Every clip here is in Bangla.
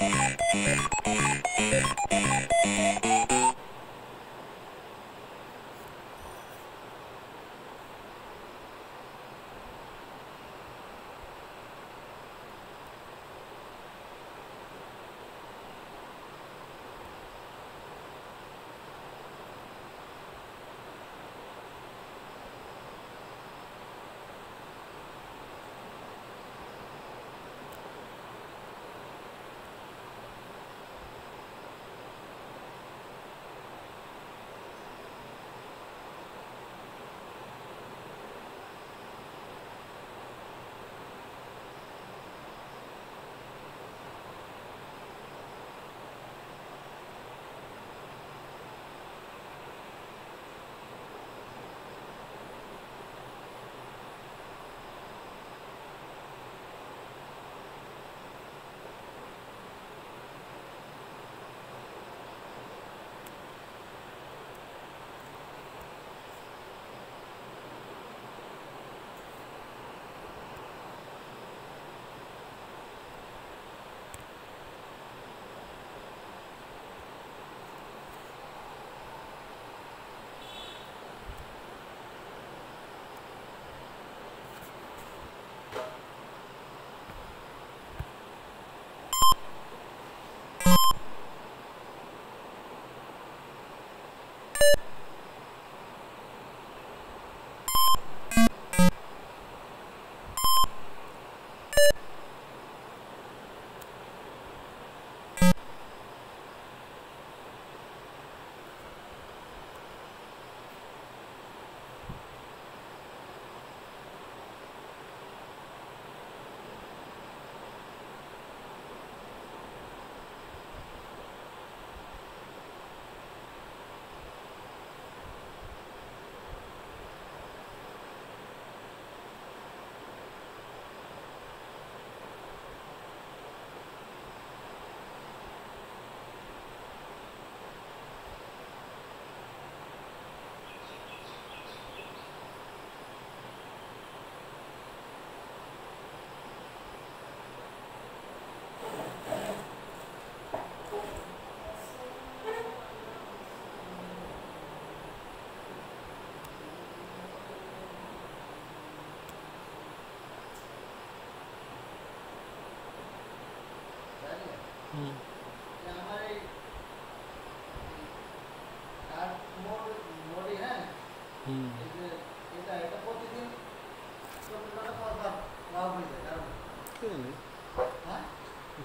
Thank you.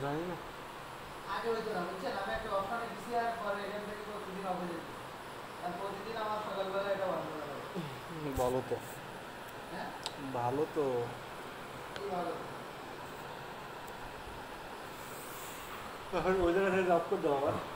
জানি না। আগে হইতো না বুঝছেন আমি একটা অপশানে পরে এখান থেকে প্রতিদিন অফে আর প্রতিদিন আমার সকালবেলা এটা বন্ধ করা ভালো তো। ভালো তো। ওই জায়গাটা জব করতে আমার দেখছেন